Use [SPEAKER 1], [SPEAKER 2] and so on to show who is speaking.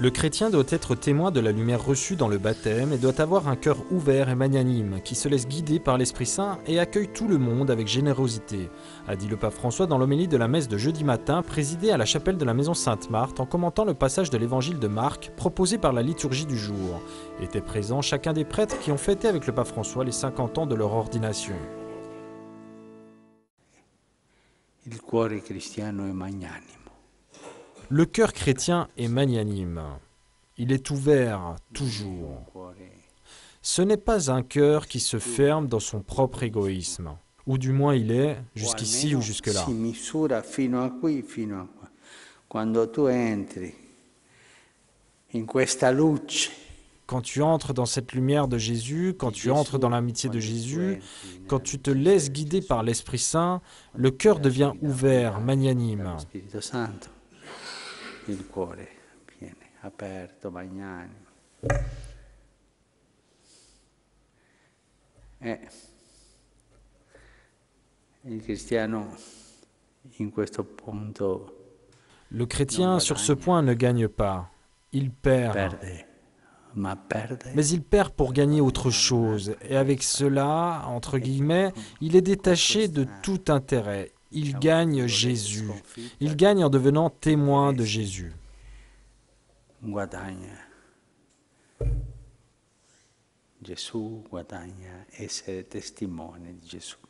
[SPEAKER 1] Le chrétien doit être témoin de la lumière reçue dans le baptême et doit avoir un cœur ouvert et magnanime, qui se laisse guider par l'Esprit Saint et accueille tout le monde avec générosité, a dit le pape François dans l'homélie de la messe de jeudi matin, présidée à la chapelle de la maison Sainte-Marthe, en commentant le passage de l'évangile de Marc proposé par la liturgie du jour. Étaient présents chacun des prêtres qui ont fêté avec le pape François les 50 ans de leur ordination. Le cœur chrétien est magnanime. Il est ouvert toujours. Ce n'est pas un cœur qui se ferme dans son propre égoïsme. Ou du moins il est, jusqu'ici ou jusque-là. Quand tu entres dans cette lumière de Jésus, quand tu entres dans l'amitié de Jésus, quand tu te laisses guider par l'Esprit Saint, le cœur devient ouvert, magnanime.
[SPEAKER 2] Il cuore viene aperto, magnanimo. E il cristiano in questo punto
[SPEAKER 1] Le chrétien, sur ce point, ne gagne pas. Il perd. Mais il perd pour gagner autre chose. Et avec cela, entre guillemets, il est détaché de tout intérêt. Il gagne Jésus. Il gagne en devenant témoin de Jésus.
[SPEAKER 2] guadagna Gesù, guadagna essere testimone di Gesù.